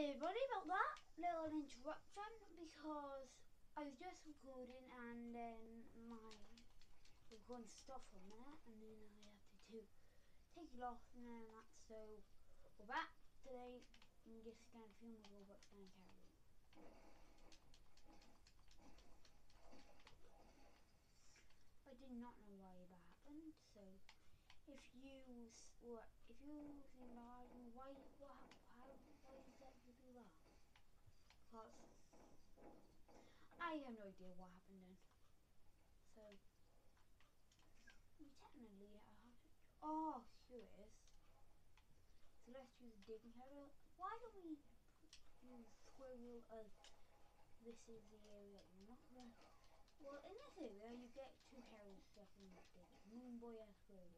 Everybody about that little interruption because I was just recording and then my recording stopped for a minute and then I had to do, take it off and then that so we're back today I'm just gonna film a Robot Fan Carry. I did not know why that happened so if you what if you think that why what how why is that you do that? Because I have no idea what happened then. So we technically have oh here it is. So let's use digging hurdle. Why don't we use squirrel as this is the area you're not going well in this area you get two heralds definitely Moon Boy and Squirrel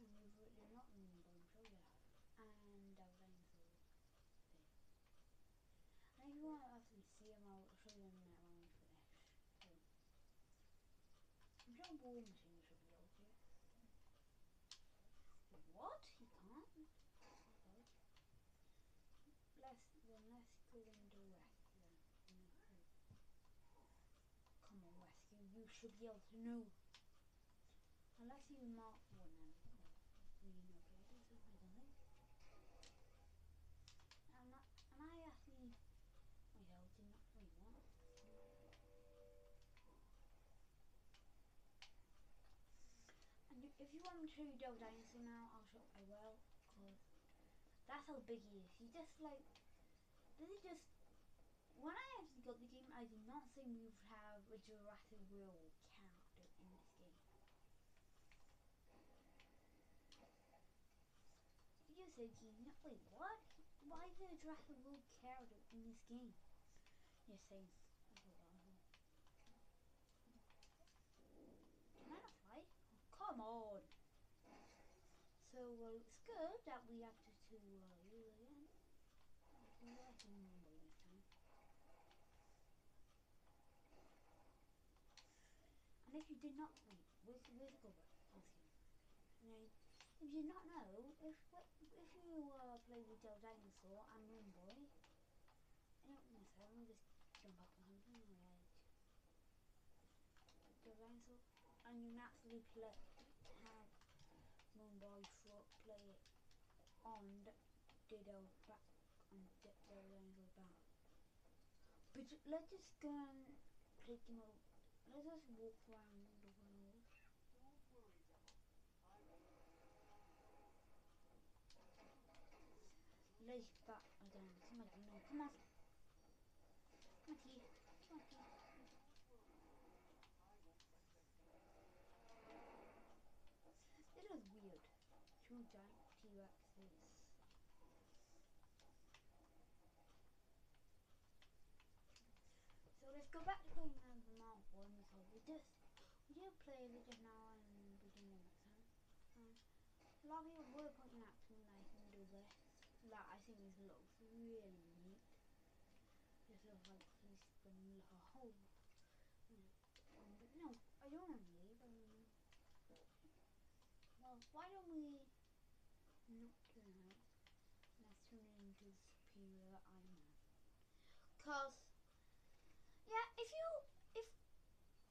and we've written not in Bonjo, yeah. And our dinosaur there. And if you want to actually see them, I'll show you them when we finish. So, What? He can't? Okay. Let's, then then. Come on, rescue, you should be able to know. Unless you mark if you want me to do dinosaur now, I'll show, I will, because that's how big he is. He just like, this is just, when I actually got the game, I did not think we would have a Jurassic World character in this game. You said. Wait, what? Why is there a Dragon Ball character in this game? You're saying. Can I not fly? Oh, come on. So well, it's good that we have to, uh, again. And if you did not? If you did not know, if if you uh, play with Joe Dinosaur and Moon Boy, I don't know, so me just jump up on edge. Joe Dinosaur, and you naturally play have Moon Boy play on back. But let's just go and click him out. Let's just walk around the world. Let's back again. Come on, come on. Come on, T. It was weird. Two giant T-Rexes. So let's go back to playing the Mark 1 because we just we did play it just now and we didn't know time. Um, a lot of people were pointing out to me that I can do this. Like, I think this looks really neat. This looks like he's been like a hole. Um, but no, I don't want to leave. Um, well, why don't we not do that? Let's turn into Superior Iron Man. Cause, yeah, if you, if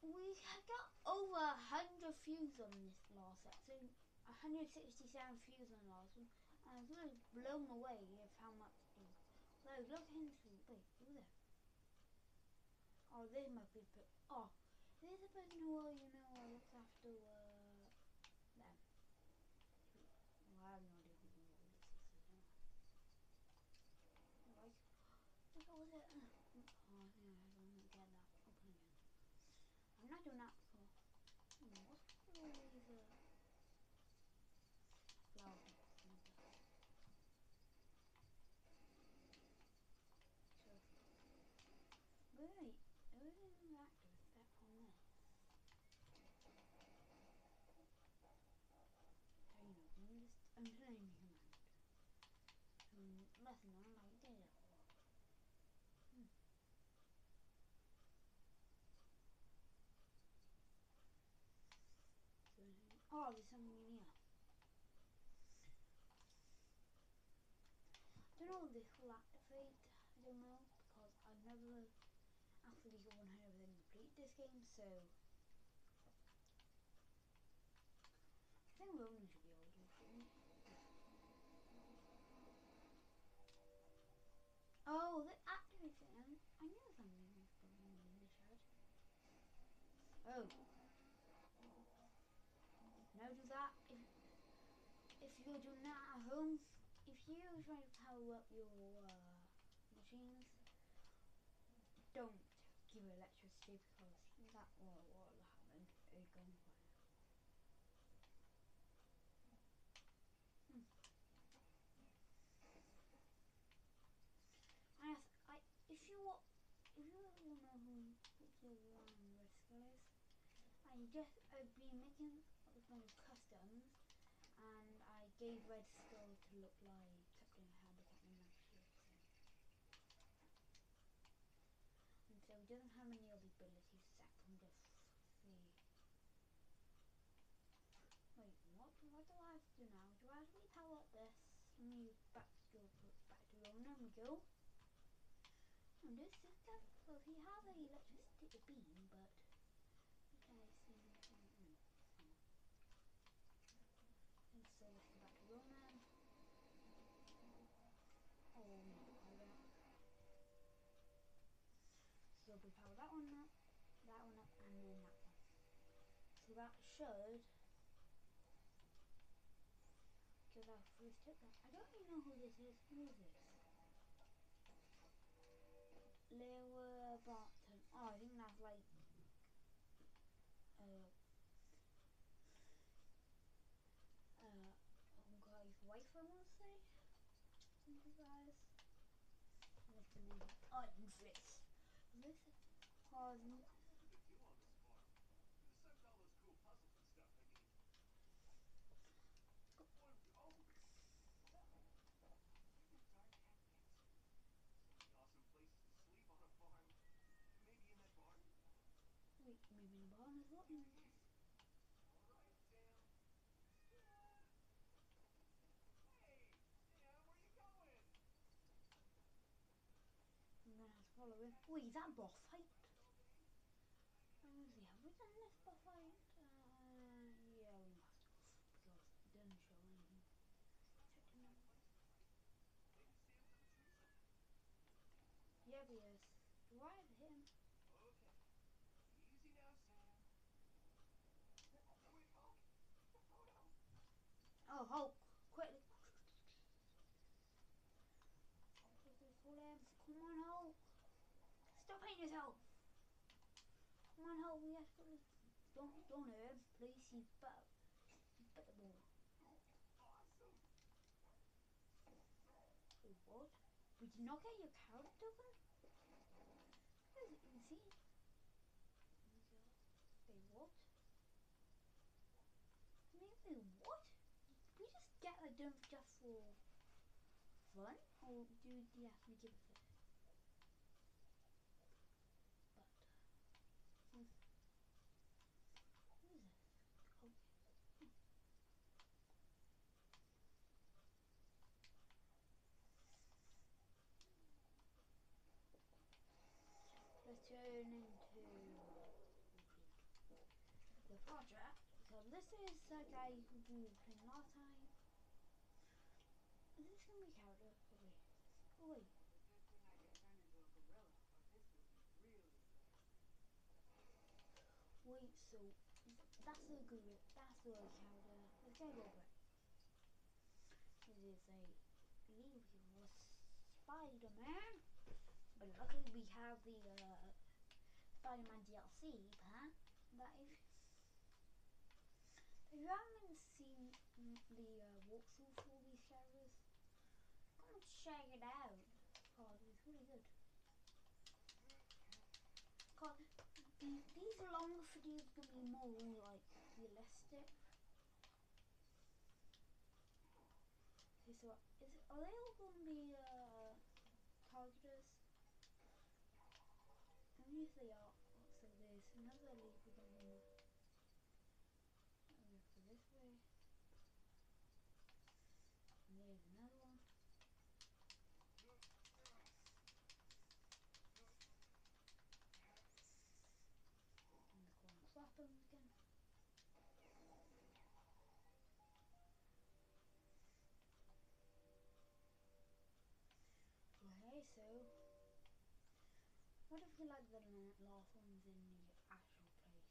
we got over a hundred views on this last episode, 167 views on the last one, I was really blown away of how much it is. So look into wait, who there? Oh this might be oh this is a person who uh, you know uh, looks after uh them. Well, I have no idea who this is. Right. What was it? Oh yeah, I don't get that. Open again. I'm not doing that before. Hmm, what's all these uh flowers? Wait, everything active step on this. Okay, you know, I'm just I'm playing human. Oh, there's something in here. I don't know if this will activate. I don't know because I've never actually 100% complete this game, so I think Roman should be able to do it. Oh, the activation. I knew something was going on in the. Oh. Now do that if if you're doing that at home. If you try to power up your uh, machines, don't give electricity because that will what will happen. A gunfire. Hmm. I, I if you wa- I just I've been making of customs, and I gave Red Skull to look like Captain Had the Captain And so he doesn't have any abilities except from just. Wait, what? What do I have to do now? Do I have to power up this? Let me back to back to Rona and we go. And this is. Well, he has a electricity beam, but. And so let's hmm. back to Roman. Oh, power that. So we power that one up, that one up, and then that one. So that should. I first that. I don't even know who this is. Who is this? Laura Barton. Oh, I think that's like. Uh. Uh. Hongai's wife, I want to say. Guys. Name? Oh. Wait, maybe in the barn as well? I'm gonna have to follow him. Wait, is that a boss fight? Let me see, have we done this boss fight? Uh, yeah, we must have. Because it doesn't show anything. Checking out. Yeah, he is. Do I have to hit him? Oh, Hulk! Quickly! Quickly, call him. Come on, Hulk! Stop hitting yourself! Come on, put this. Don't, don't hurt him, please. He's better. He's better boy. Wait, what? We did not get your character? Where is it? Can you see it? Wait, what? Wait, what? We just get a dump just for fun? Or do you have to give it? But, hmm. What is this? Oh. hmm. Turn into the project. So this is the guy who we were playing last time. Is this gonna be character? Oh wait. Oh wait. Wait, so that's the good that's the character. Let's go over it. This is a believe he was Spider Man. But luckily we have the uh, Spider Man DLC pack. That if if you haven't seen the uh, walkthrough for these characters, come and check it out. God, it's really good. God, the, these longer videos are gonna be more like realistic. Okay, so is are they all gonna be uh, targeters? And if they are, so there's another lever down there. And we have to go this way. And there's another one. So, what if we like the la- last ones in the actual place?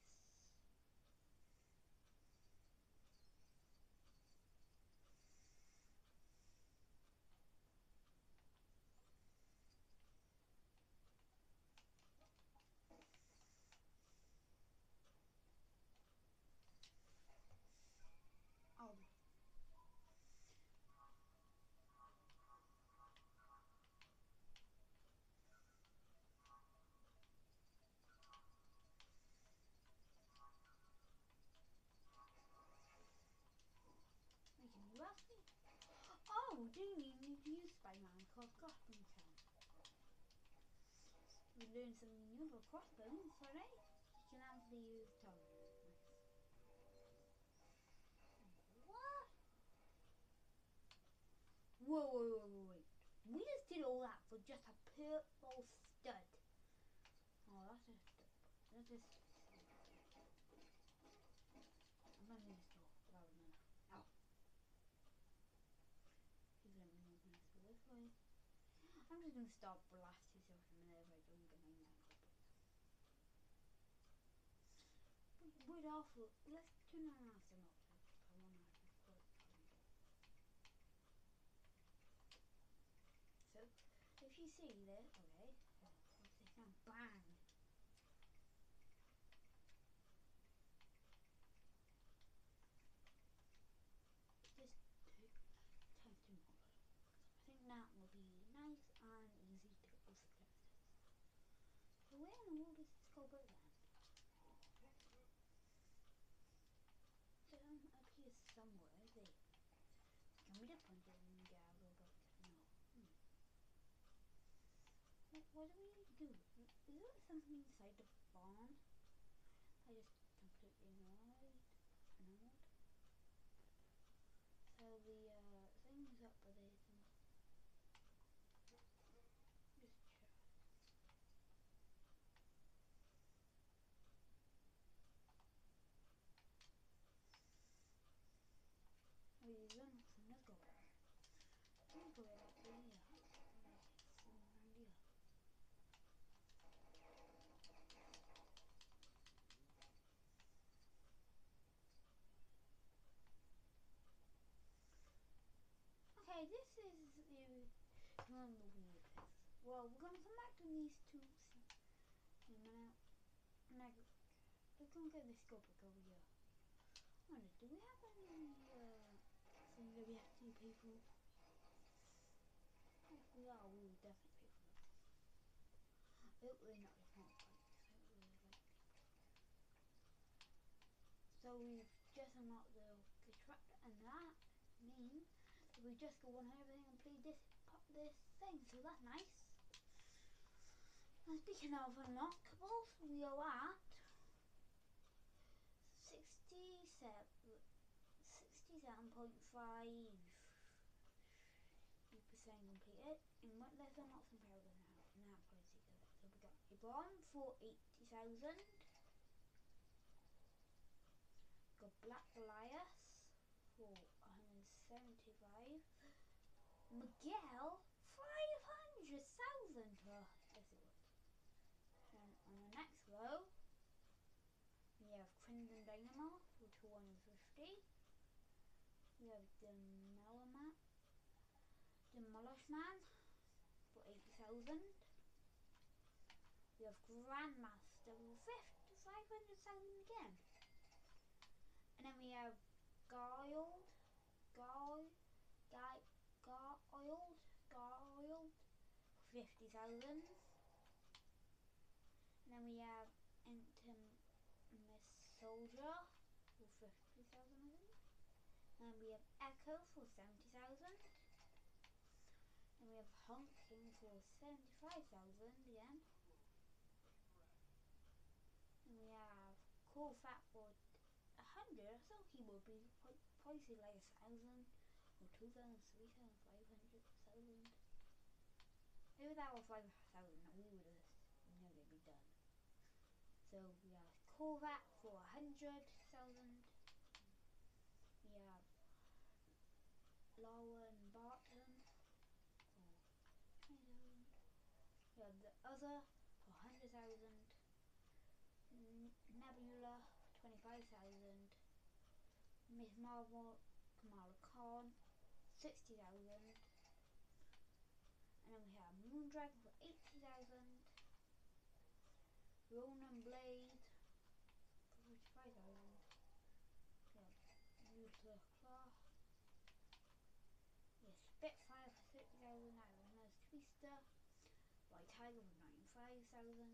Oh. Wait, can you ask me? Oh, do you need to use Spider-Man called Crossbow Town? Something new crossbones, alright? You can actually use tongue. What? Whoa, whoa, whoa, whoa, wait. We just did all that for just a purple stud. Oh, that's just that's just. I'm not store this way. I'm just gonna stop for the last two seconds whenever I don't get my nine couple. Off. Let's turn on record. So, if you see this, okay, now? Bang! Just take time to model. I think that will be nice and easy to illustrate. So where in the world is this called then? Um, up here somewhere, there. Can we it get it? No. Hmm. What, what do we do? Is there something inside the barn? I just completely ignored. ignored. So the uh, things up with it. and Just check. Oh, you don't let's go. Let's go up here. Some idea. Okay, this is the the. Well, we're gonna come back to these two in a minute. Now, let's go get this scope over here. I wonder, do we have any uh, to pay for? If we are, we will definitely pay for them. Will not, so it will like. So we just unlocked the tractor, and that means we just go on everything and play this this thing. So that's nice. And speaking of unlockables, we are at 67 67.5 percent completed. And what let's unlock some paragraphs now. Now it together. So we got a bomb for 80,000. Got Black Goliath for 175. Miguel, Man for 80,000. We have Grandmaster for 500,000 again. And then we have Guiled, Guiled, Guiled, Guiled, Guiled for 50,000. And then we have Intimus Soldier for 50,000 I think. And we have Echo for 70,000 of Hong Kong to 75,000 yen. And we have Cool Fat for 100, so he would be pricey like a thousand or two thousand, three thousand, five hundred thousand. If that was five thousand, we would have nearly be done. So we have Korvac for a hundred thousand, the other for 100,000. Nebula 25,000. Miss Marvel Kamala Khan 60,000. And then we have Moondragon for 80,000. Ronan Blade for 45,000. Nuclear Claw. Yes, Spitfire for 30,000. That was nice Twister. Tiger for 95,000.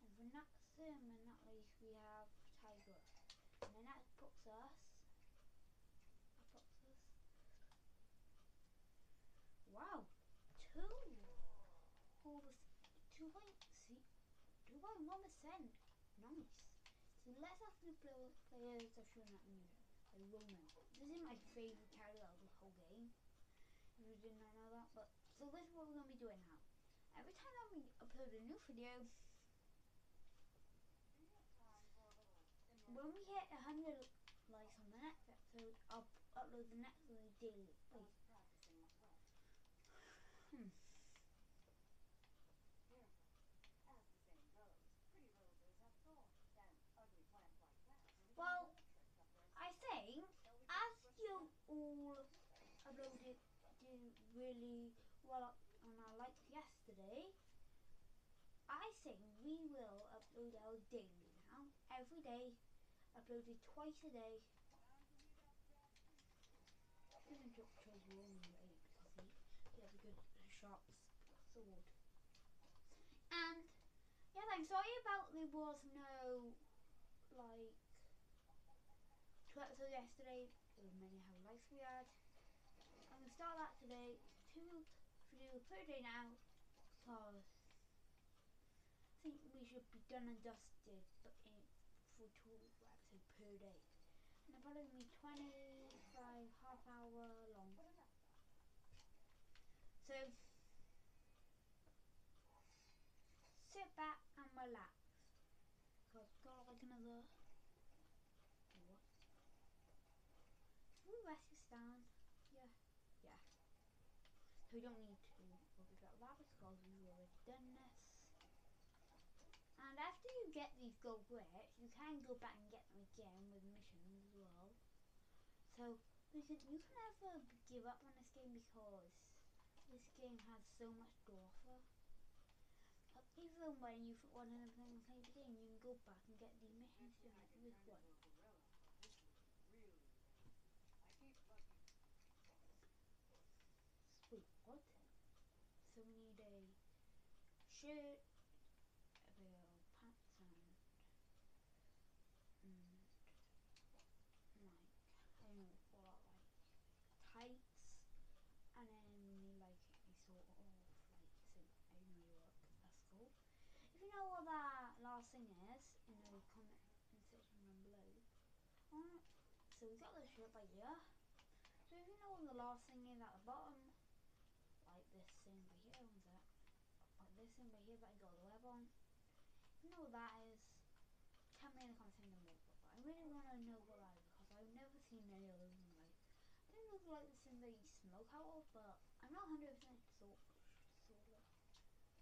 And for next sim and not least we have Tiger. And then that puts us that puts us Wow, two over two point two point one percent. Nice. So let's have the players I've shown that like Roman. This is my favourite character of the whole game. If you did not know that, but so this is what we're gonna be doing now. Every time we upload a new video, when we hit 100 likes on the next episode, I'll upload the next one daily. Wait. Hmm. Well, I think as you all uploaded really well on our like yesterday, I think we will upload our daily now. Every day, uploaded twice a day. Chose Roman Ray because he, has a good shots sword. And yeah, I'm sorry about there was no like two episodes yesterday. Many how likes we had. I'm gonna start that today. Two per day now because I think we should be done and dusted but in for two episodes per day. And they're probably be 25 half hour long. So sit back and relax because got like another what? We rescue Stan? Yeah. Yeah. So we don't need to worry about that because we've already done this. And after you get these gold bricks, you can go back and get them again with missions as well. So you can, you can never give up on this game because this game has so much to offer. But even when you want to play the game, you can go back and get the missions you have with one. Wait, what? So we need a a pair of pants and, like, I don't know what, like tights and then like a sort of like, don't know what that's called. If you know what that last thing is, in the comment section down below. Um, so we got the shirt by here. So if you know what the last thing is at the bottom, like this thing by here, one's that? Like by here that I got the web on. You know what that is? Tell me in the comments I really want to know what that is because I've never seen any those in life. I don't know if like the thing that you smoke out of, but I'm not 100% sure.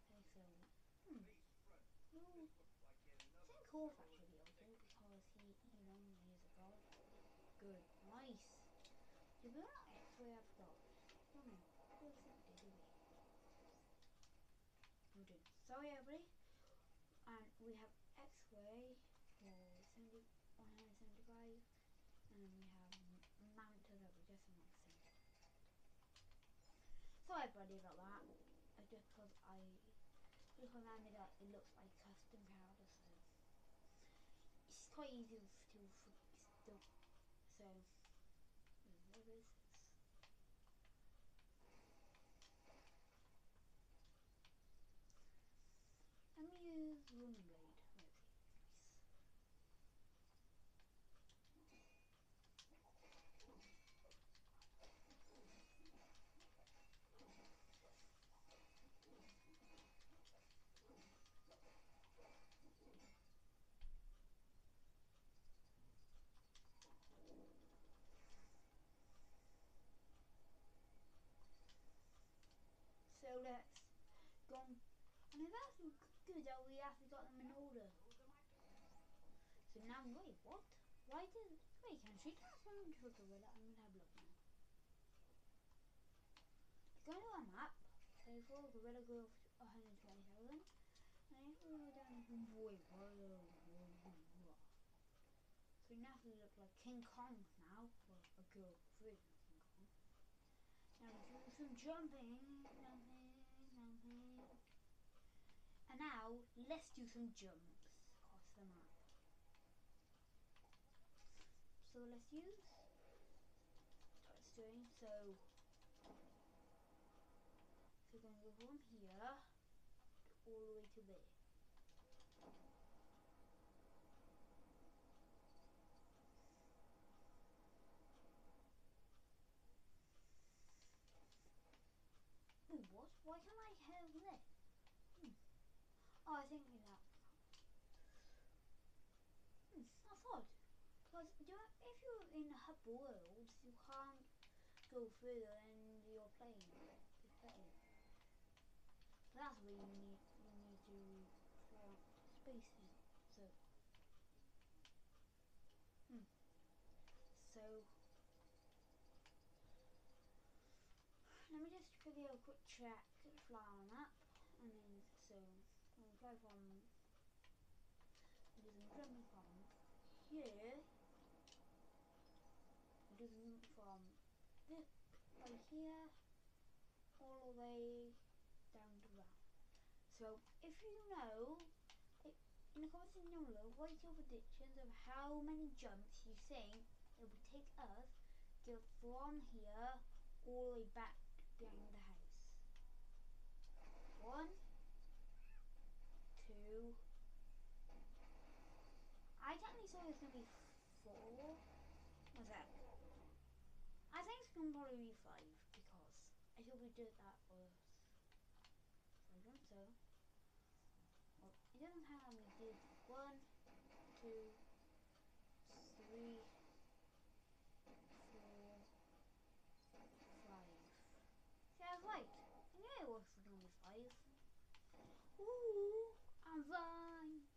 Okay, so, hmm. No, I think Corf actually also because he, he known me years ago. Good, nice. Did we not X-ray I've got? No, no. I don't think we did, did we? Did. Sorry, everybody. And we have X-ray for 70, 175, and we have Manta that we just seen. Sorry, everybody, about that. I just because I because I made it, looks like custom powder, so it's quite easy to still so what is this? Let me use So gets gone. And if that's good that we actually got them in order. So now, wait, what? Why did, wait, can she a gorilla? I'm gonna have a look now. Go to our map, say for gorilla growth 127, and if we go down to, wait, whoa. So now we look like King Kong now, well, a girl version King Kong. Now do some jumping. And now, let's do some jumps across the map. So let's use touch doing so so we're gonna go from here all the way to there. Ooh, what? Why can't I have this? Oh, I think that. Hmm, that's odd. Because if you're in hub worlds, you can't go further than you're. You're playing. That's where you need you need to clear spaces. So, hmm. So, let me just you a quick check, fly on that, and then fly from using jumping from here doing from this right here all the way down to that. So if you know, it, in the comments down below, write your predictions of how many jumps you think it would take us to get from here all the way back behind the house. One, two. I technically said it's gonna be four. What's that? I think it's gonna probably be five because I think we did that was five so. Well, it doesn't have we did one, two, three, four, five. See, I was right. I knew it was gonna be five. Ooh, I'm.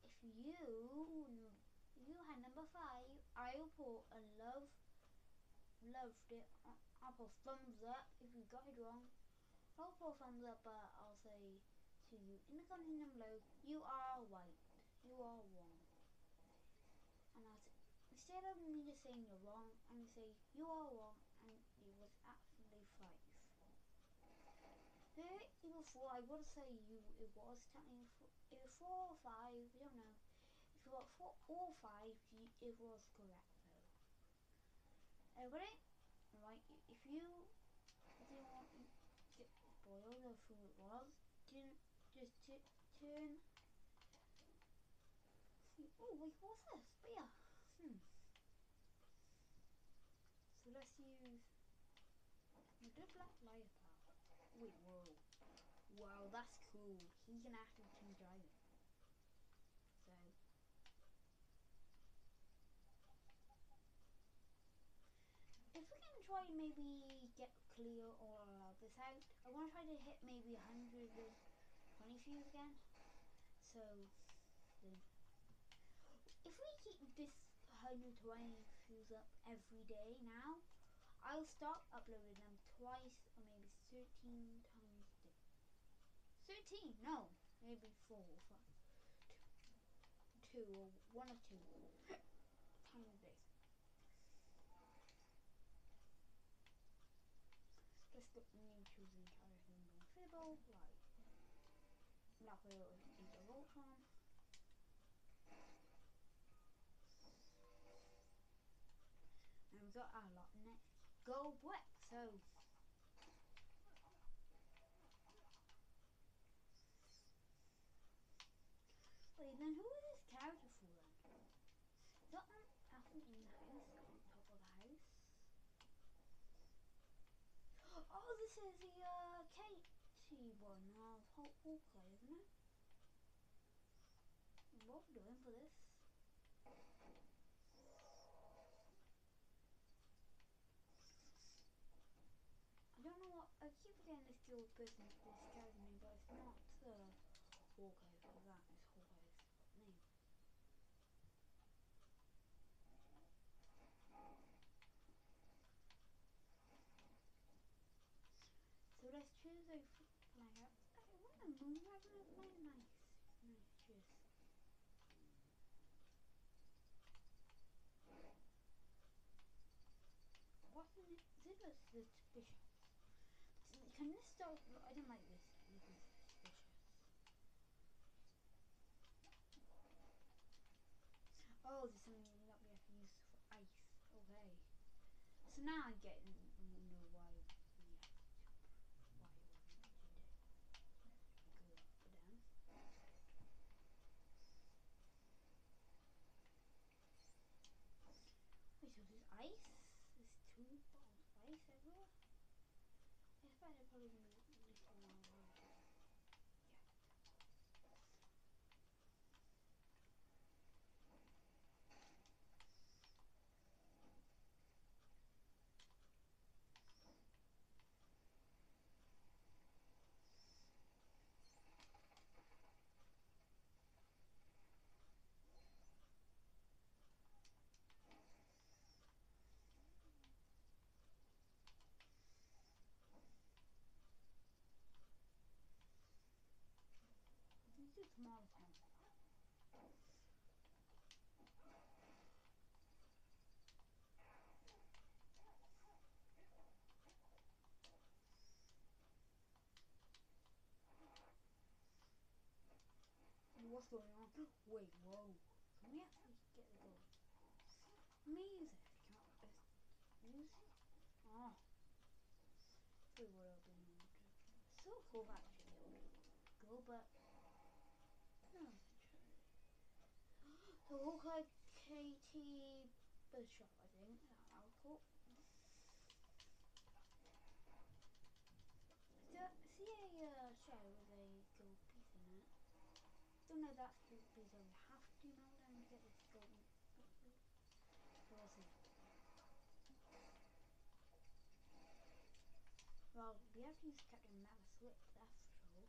If you you had number five, I will put a love loved it. I'll put thumbs up if you got it wrong. I'll put thumbs up, but I'll say to you in the comment down below, you are white. You are wrong. And I'll say, instead of me just saying you're wrong, I'm to say you are wrong and it was actually five. Four, I would say you it was technically four or five, I don't know. If you got four or five, you, it was correct. Everybody, right, if you you want to get spoiled of who it was, turn, just turn. Oh, wait, what's this? But yeah, hmm. So let's use the black liar power. Wait, whoa. Wow, that's cool. He can actually change items. try maybe get clear all uh, of this out. I want to try to hit maybe 120 views again. So, if we keep this 120 views up every day now, I'll start uploading them twice or maybe 13 times. 13? No, maybe 4 or 5. Two, or one or two times a day. Let's go and choose the entire on Fibble, like Black Widow is Age of Ultron. And we got our lot next. Go Black, so Wait, then who is this character for then? Is that one Apple in the house, on top of the house? Oh, this is the uh, Katie one of Hulk Walker, isn't it? What we doing for this? I don't know what, I keep forgetting this skilled person that scares me, but it's not the Hawkeye, because that is Hawkeye's name. So a flag out. I want a moon dragon as my nice, nice choice. What's in it? Is it a suspicious? Can this stop? I don't like this. This is suspicious. Oh, there's something that we have to use for ice. Okay. So now I'm getting know why we have to why it wasn't today. Go up or down. Wait, so there's ice? There's two bottles of ice everywhere? Probably gonna be a little while away. Yeah. These are small towns. What's going on? Wait, whoa. Can we actually get the I just use? Oh. So cool actually. Go, but. No. So Hawkeye KT Bishop, I think. That was cool. See a uh, shell with a gold piece in it. Don't know piece I would have to melt down get this gold piece. We'll. We have to use Captain Metal Slip, that's for.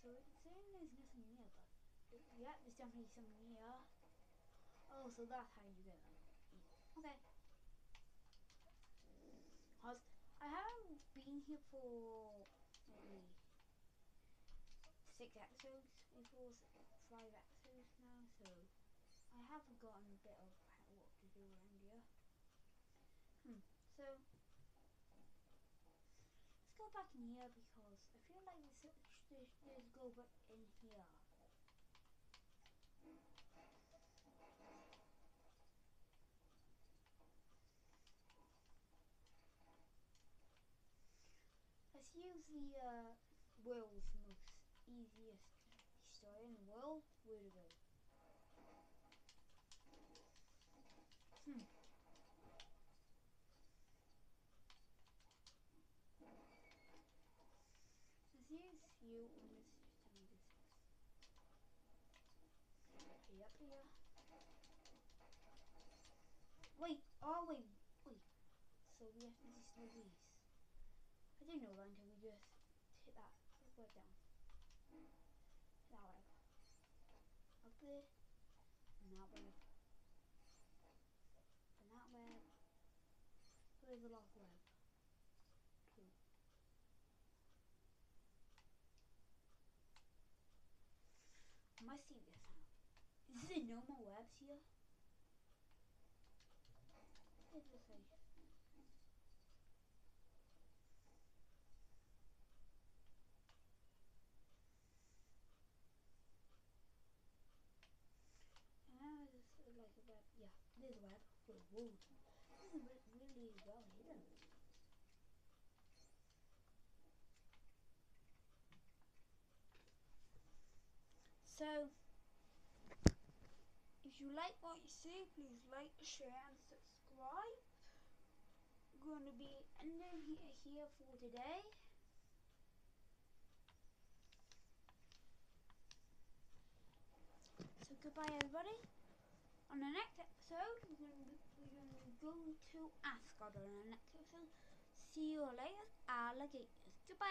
So it's saying there's nothing here, but yeah, there's definitely something here. Oh, so that's how you get them. Okay. I haven't been here for maybe six episodes before, s- five episodes now, so I have forgotten a bit of what to do around here. Hmm. So let's go back in here because I feel like there's there's, there's go back in here. Let's use the uh, world's most easiest story in the world. Where to go? Hmm. Let's use you me this is. Yep, yeah. Wait, oh wait, wait. So we have to just do these. I didn't until we just hit that web down. Hit that web. Up there. And that web. And that web. Where's the last web? Two. Am I seeing this now? Is there no more webs here? What does say? Ah, this is like a web. Yeah, there's a web. Whoa. This is really well hidden. So, if you like what you see, please like, share, and subscribe. Going to be ending here, here for today. So goodbye, everybody. On the next episode, going to Asgard on our next episode. See you later, alligators. Goodbye.